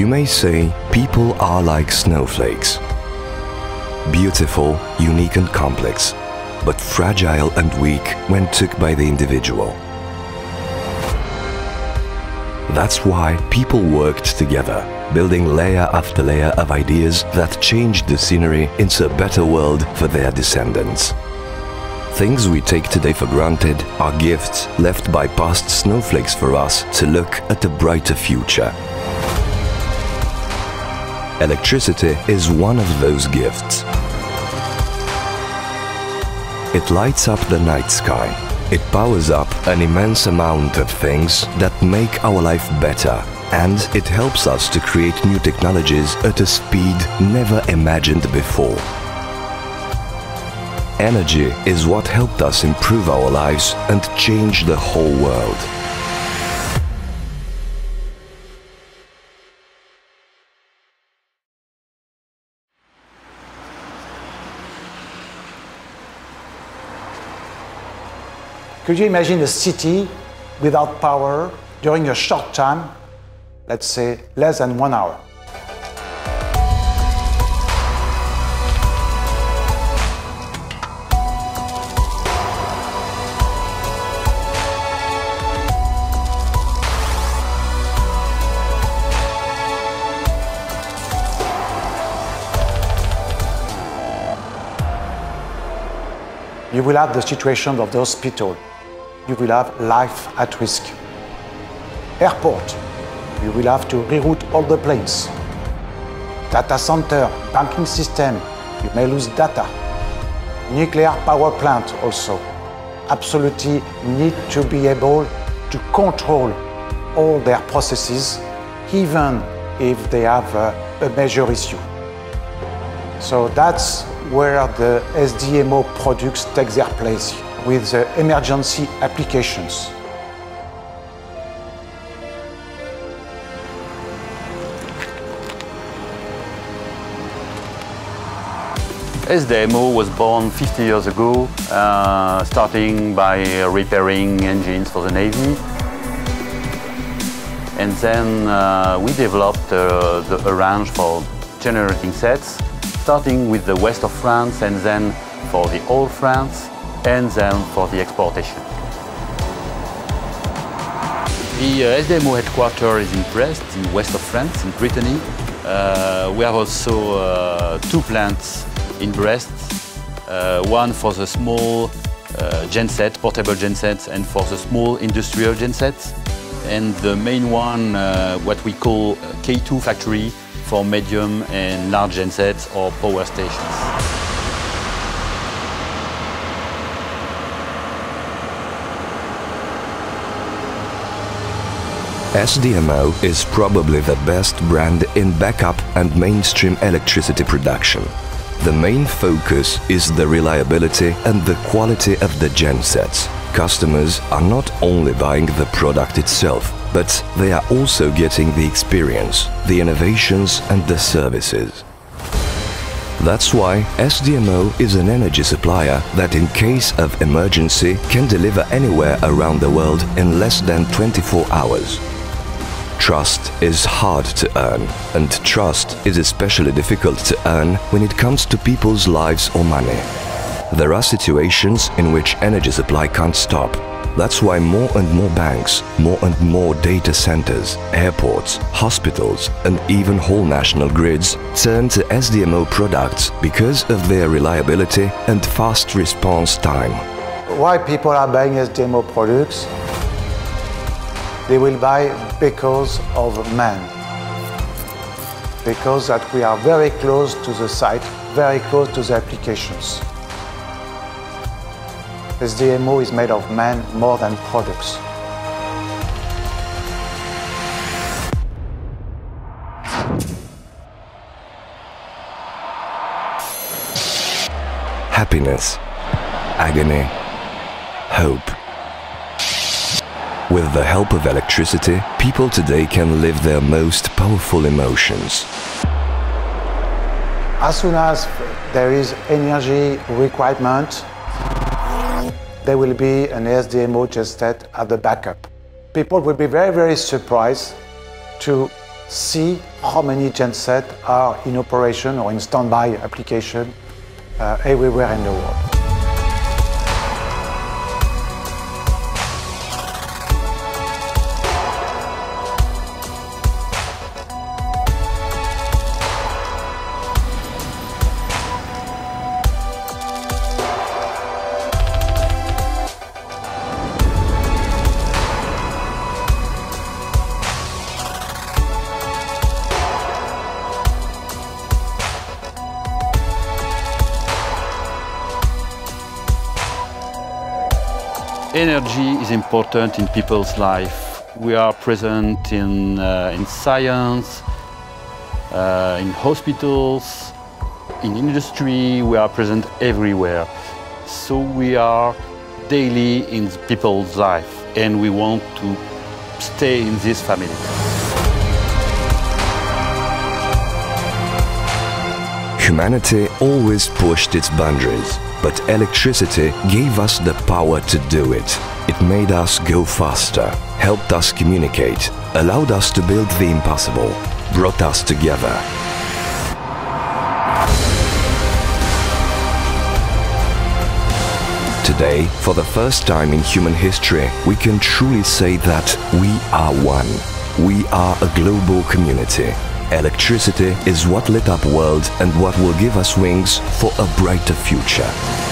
You may say people are like snowflakes. Beautiful, unique and complex, but fragile and weak when took by the individual. That's why people worked together, building layer after layer of ideas that changed the scenery into a better world for their descendants. Things we take today for granted are gifts left by past snowflakes for us to look at a brighter future. Electricity is one of those gifts. It lights up the night sky. It powers up an immense amount of things that make our life better and it helps us to create new technologies at a speed never imagined before. Energy is what helped us improve our lives and change the whole world. Could you imagine a city without power during a short time, let's say less than one hour? You will have the situation of the hospital. You will have life at risk. Airport. You will have to reroute all the planes. Data center, banking system. You may lose data. Nuclear power plant also. Absolutely need to be able to control all their processes, even if they have a, a major issue. So that's where the SDMO products take their place with the emergency applications. SDMO was born 50 years ago, uh, starting by repairing engines for the Navy. And then uh, we developed uh, the, a range for generating sets, starting with the west of France and then for the old France and then for the exportation. The uh, SDMO headquarters is in Brest, in west of France, in Brittany. Uh, we have also uh, two plants in Brest, uh, one for the small uh, genset, portable gensets, and for the small industrial gensets. And the main one, uh, what we call K2 factory for medium and large gensets or power stations. SDMO is probably the best brand in backup and mainstream electricity production. The main focus is the reliability and the quality of the gensets. Customers are not only buying the product itself, but they are also getting the experience, the innovations and the services. That's why SDMO is an energy supplier that in case of emergency can deliver anywhere around the world in less than 24 hours. Trust is hard to earn, and trust is especially difficult to earn when it comes to people's lives or money. There are situations in which energy supply can't stop. That's why more and more banks, more and more data centers, airports, hospitals, and even whole national grids turn to SDMO products because of their reliability and fast response time. Why people are buying SDMO products? They will buy because of man. Because that we are very close to the site, very close to the applications. SDMO is made of man more than products. Happiness, agony, hope. With the help of electricity, people today can live their most powerful emotions. As soon as there is energy requirement, there will be an SDMO genset at the backup. People will be very, very surprised to see how many gensets are in operation or in standby application uh, everywhere in the world. Energy is important in people's life. We are present in, uh, in science, uh, in hospitals, in industry, we are present everywhere. So we are daily in people's life and we want to stay in this family. Humanity always pushed its boundaries, but electricity gave us the power to do it. It made us go faster, helped us communicate, allowed us to build the impossible, brought us together. Today, for the first time in human history, we can truly say that we are one. We are a global community. Electricity is what lit up world and what will give us wings for a brighter future.